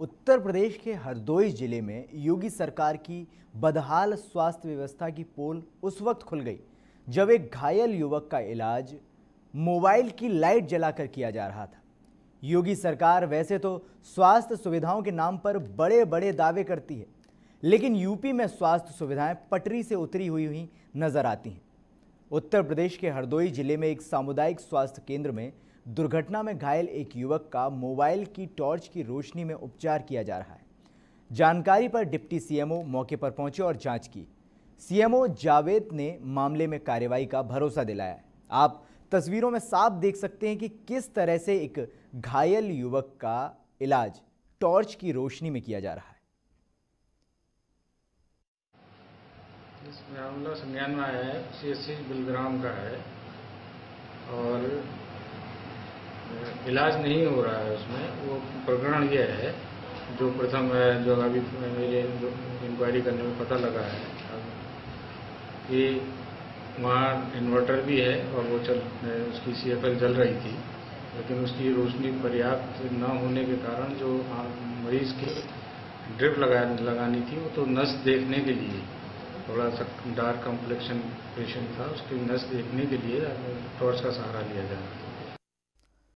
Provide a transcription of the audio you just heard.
उत्तर प्रदेश के हरदोई ज़िले में योगी सरकार की बदहाल स्वास्थ्य व्यवस्था की पोल उस वक्त खुल गई, जब एक घायल युवक का इलाज मोबाइल की लाइट जलाकर किया जा रहा था। योगी सरकार वैसे तो स्वास्थ्य सुविधाओं के नाम पर बड़े बड़े दावे करती है, लेकिन यूपी में स्वास्थ्य सुविधाएँ पटरी से उतरी हुई हुई नज़र आती हैं। उत्तर प्रदेश के हरदोई ज़िले में एक सामुदायिक स्वास्थ्य केंद्र में दुर्घटना में घायल एक युवक का मोबाइल की टॉर्च की रोशनी में उपचार किया जा रहा है। जानकारी पर डिप्टी सीएमओ मौके पर पहुँचे और जाँच की। सीएमओ जावेद ने मामले में कार्रवाई का भरोसा दिलाया है। आप तस्वीरों में साफ़ देख सकते हैं कि किस तरह से एक घायल युवक का इलाज टॉर्च की रोशनी में किया जा रहा है। मामला संज्ञान में आया है सी एस सी बिलग्राम का है और इलाज नहीं हो रहा है उसमें, वो प्रकरण यह है, जो प्रथम है, जो अभी मेरे इंक्वायरी करने में पता लगा है कि वहाँ इन्वर्टर भी है और वो चल, उसकी सी जल रही थी, लेकिन उसकी रोशनी पर्याप्त न होने के कारण जो मरीज़ की ड्रिप लगा, लगानी थी, वो तो नस देखने के लिए, थोड़ा सा डार्क कॉम्प्लेक्शन पेशेंट था, उसकी नस देखने के लिए टॉर्च का सहारा लिया जा रहा था।